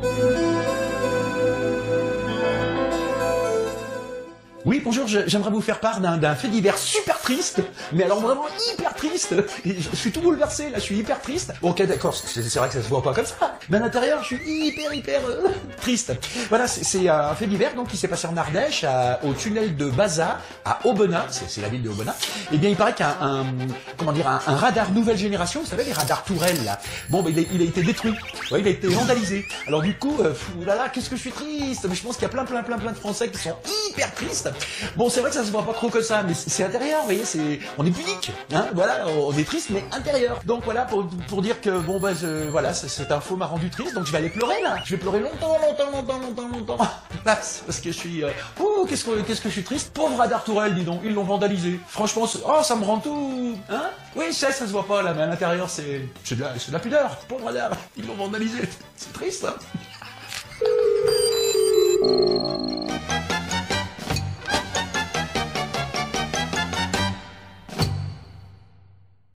Thank you. Oui, bonjour, j'aimerais vous faire part d'un fait divers super triste, mais alors vraiment hyper triste. Je, suis tout bouleversé, là, je suis hyper triste. Ok, d'accord, c'est vrai que ça se voit pas comme ça, mais à l'intérieur, je suis hyper, hyper euh, triste. Voilà, c'est- c'est un fait divers donc qui s'est passé en Ardèche, au tunnel de Baza, à Aubenas, c'est la ville de Aubenas. Eh bien, il paraît qu'un, un- comment dire, un, radar nouvelle génération, vous savez, les radars tourelles, là, bon, ben, il, a, été détruit, Ouais, il a été vandalisé. Alors du coup, euh, là là, qu'est-ce que je suis triste, mais je pense qu'il y a plein, plein, plein, plein de Français qui sont hyper tristes. Bon, c'est vrai que ça se voit pas trop que ça, mais c'est intérieur, vous voyez, c'est, on est pudique, hein, voilà, on est triste, mais intérieur. Donc voilà, pour, pour dire que, bon, bah, voilà, cette info m'a rendu triste, donc je vais aller pleurer, là. Je vais pleurer longtemps, longtemps, longtemps, longtemps, longtemps. Parce que je suis, euh, qu'est-ce que, qu'est-ce que je suis triste. Pauvre radar tourelle, dis donc, ils l'ont vandalisé. Franchement, oh, ça me rend tout, hein. Oui, sais, ça se voit pas, là, mais à l'intérieur, c'est, c'est de la, la pudeur. Pauvre radar, ils l'ont vandalisé. C'est triste, hein.